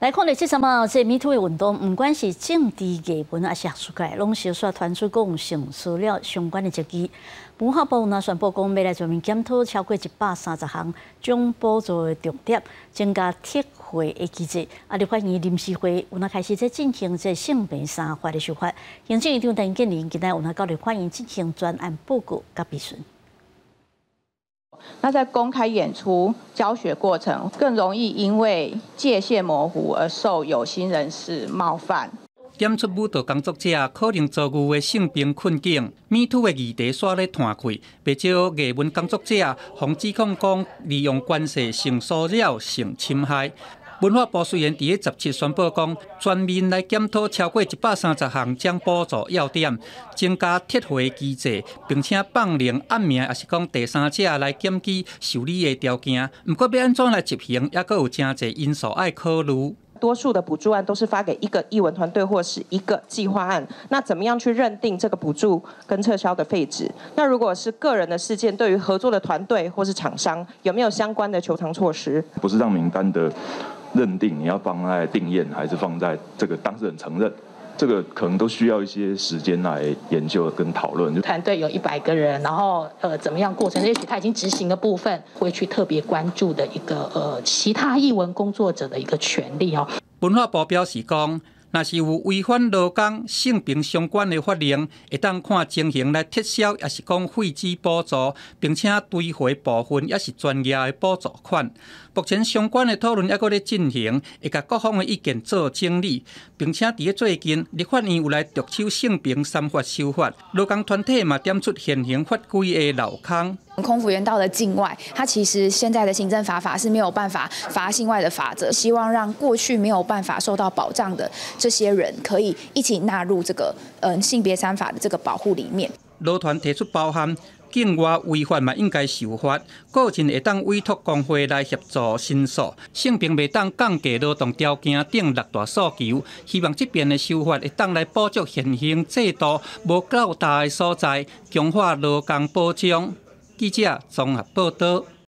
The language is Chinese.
来看咧，即什么这 MeToo 的运动，不管是政治、艺文还是学术界，拢小说传出共性资料相关的证据。文化部呢宣布讲，未来全面检讨超过一百三十项将补助的重点，增加撤回的机制。啊，立法院临时会有那开始在进行这性别三法的修法。行政院长陈建仁今天有那交流欢迎进行专案报告甲备询。那在公开演出教学过程，更容易因为界限模糊而受有心人士冒犯。点出舞蹈工作者可能遭遇的性病困境，迷途的议题刷咧弹开，不少艺文工作者防指控讲利用关系性骚扰、性侵害。文化部虽然伫个十七宣布讲，全面来检讨超过一百三十项奖补助要点，增加撤回机制，并且放令暗名也是讲第三者来检举受理的条件。不过要安怎来执行，也阁有真侪因素要考虑。多数的补助案都是发给一个译文团队或是一个计划案，那怎么样去认定这个补助跟撤销的废止？那如果是个人的事件，对于合作的团队或是厂商，有没有相关的求偿措施？不是让名单的。认定你要放在定验，还是放在这个当事人承认？这个可能都需要一些时间来研究跟讨论。团队有一百个人，然后呃怎么样过程？也许他已经执行的部分，会去特别关注的一个呃其他译文工作者的一个权利哦。文化部表示讲。若是有违反劳工性别相关的法令，会当看情形来撤销，也是讲废止补助，并且追回部分也是专业的补助款。目前相关的讨论还搁咧进行，会甲各方的意见做整理，并且伫个最近立法院有来着手性别三法修法，劳工团体嘛点出现行法规的漏坑。空服员到了境外，他其实现在的行政法法是没有办法罚境外的法则，希望让过去没有办法受到保障的这些人，可以一起纳入这个嗯性别三法的这个保护里面。劳团提出包含境外违法嘛，应该受罚，个人会当委托工会来协助申诉，性别未当降低劳动条件等六大诉求，希望这边的修法会当来补足现行制度无够大的所在，强化劳工保障。记者综合报道。